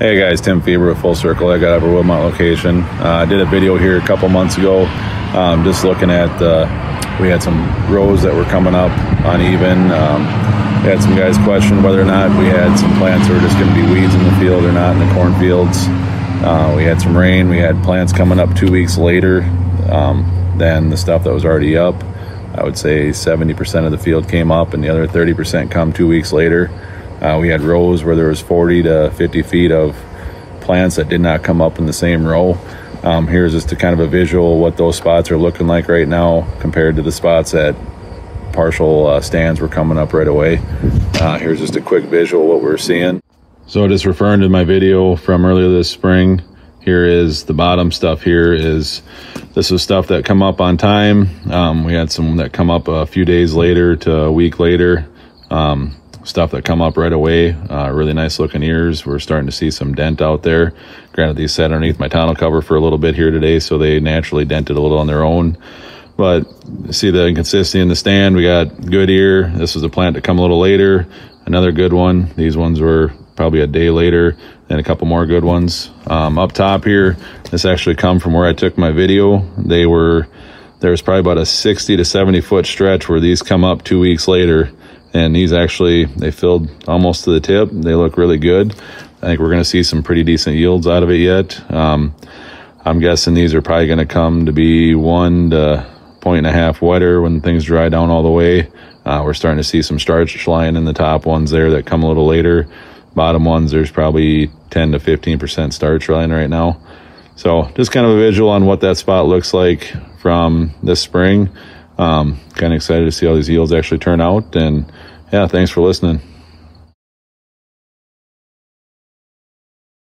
Hey guys, Tim Fieber with Full Circle. I got up at Wilmot location. Uh, I did a video here a couple months ago, um, just looking at. Uh, we had some rows that were coming up uneven. Um, had some guys question whether or not we had some plants that were just going to be weeds in the field or not in the cornfields. Uh, we had some rain. We had plants coming up two weeks later um, than the stuff that was already up. I would say 70% of the field came up, and the other 30% come two weeks later. Uh, we had rows where there was 40 to 50 feet of plants that did not come up in the same row. Um, here's just a kind of a visual what those spots are looking like right now compared to the spots that partial uh, stands were coming up right away. Uh, here's just a quick visual what we're seeing. So just referring to my video from earlier this spring, here is the bottom stuff here is this is stuff that come up on time. Um, we had some that come up a few days later to a week later. Um, stuff that come up right away. Uh, really nice looking ears. We're starting to see some dent out there. Granted, these sat underneath my tonneau cover for a little bit here today, so they naturally dented a little on their own. But see the inconsistency in the stand. We got good ear. This was a plant to come a little later. Another good one. These ones were probably a day later and a couple more good ones. Um, up top here, this actually come from where I took my video. They were, there was probably about a 60 to 70 foot stretch where these come up two weeks later. And these actually they filled almost to the tip. They look really good. I think we're going to see some pretty decent yields out of it yet. Um, i'm guessing these are probably going to come to be one to point and a half wetter when things dry down all the way. Uh, we're starting to see some starch lying in the top ones there that come a little later. Bottom ones there's probably 10 to 15 percent starch lying right now. So just kind of a visual on what that spot looks like from this spring um, kind of excited to see how these yields actually turn out. And yeah, thanks for listening.